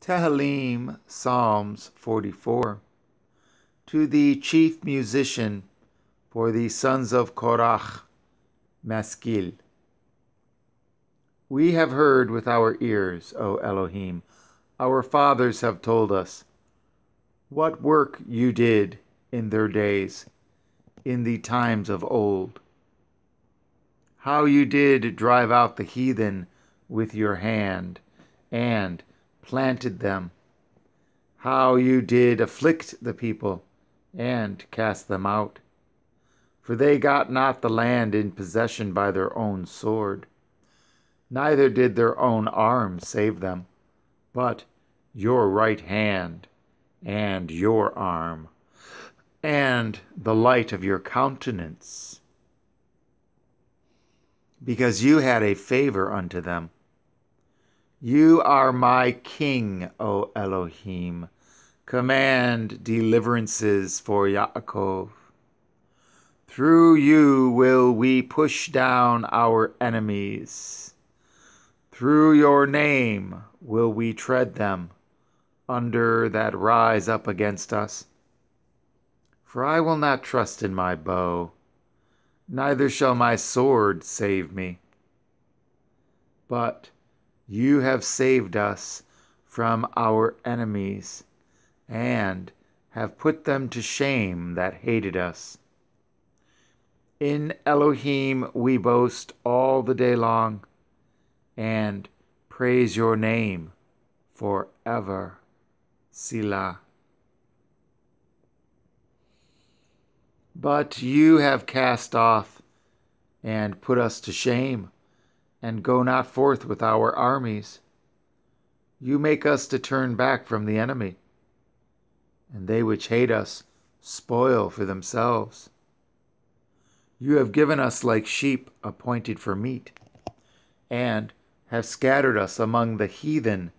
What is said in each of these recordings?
Tehillim, Psalms 44. To the chief musician for the sons of Korach, Maskil. We have heard with our ears, O Elohim, our fathers have told us, what work you did in their days, in the times of old. How you did drive out the heathen with your hand, and planted them. How you did afflict the people, and cast them out. For they got not the land in possession by their own sword, neither did their own arm save them, but your right hand and your arm, and the light of your countenance, because you had a favor unto them. You are my king, O Elohim. Command deliverances for Yaakov. Through you will we push down our enemies. Through your name will we tread them under that rise up against us. For I will not trust in my bow, neither shall my sword save me. But you have saved us from our enemies, and have put them to shame that hated us. In Elohim we boast all the day long, and praise your name forever. Selah. But you have cast off and put us to shame and go not forth with our armies. You make us to turn back from the enemy, and they which hate us spoil for themselves. You have given us like sheep appointed for meat, and have scattered us among the heathen.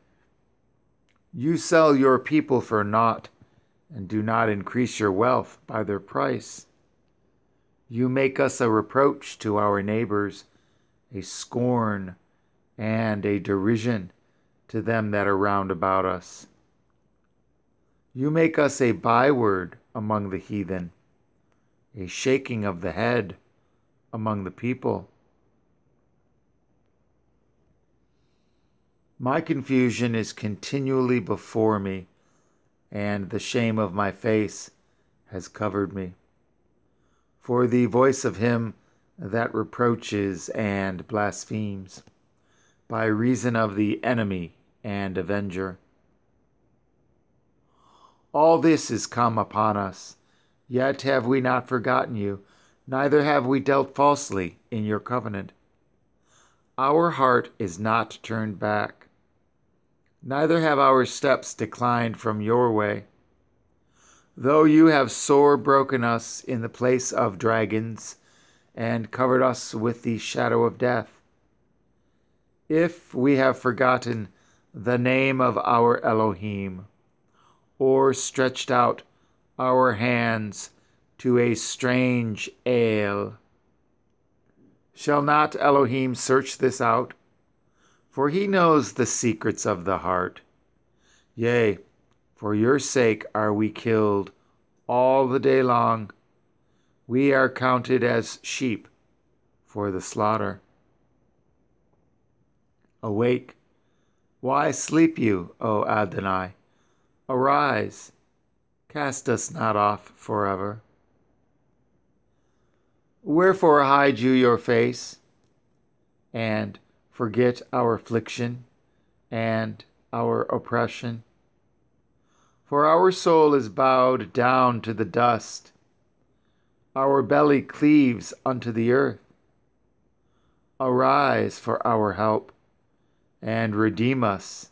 You sell your people for naught, and do not increase your wealth by their price. You make us a reproach to our neighbors a scorn, and a derision to them that are round about us. You make us a byword among the heathen, a shaking of the head among the people. My confusion is continually before me, and the shame of my face has covered me. For the voice of him that reproaches and blasphemes, by reason of the enemy and avenger. All this is come upon us, yet have we not forgotten you, neither have we dealt falsely in your covenant. Our heart is not turned back, neither have our steps declined from your way. Though you have sore broken us in the place of dragons, and covered us with the shadow of death. If we have forgotten the name of our Elohim, or stretched out our hands to a strange El, shall not Elohim search this out? For he knows the secrets of the heart. Yea, for your sake are we killed all the day long we are counted as sheep for the slaughter. Awake, why sleep you, O Adonai? Arise, cast us not off forever. Wherefore hide you your face, and forget our affliction and our oppression? For our soul is bowed down to the dust our belly cleaves unto the earth. Arise for our help, and redeem us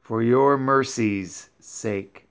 for your mercy's sake.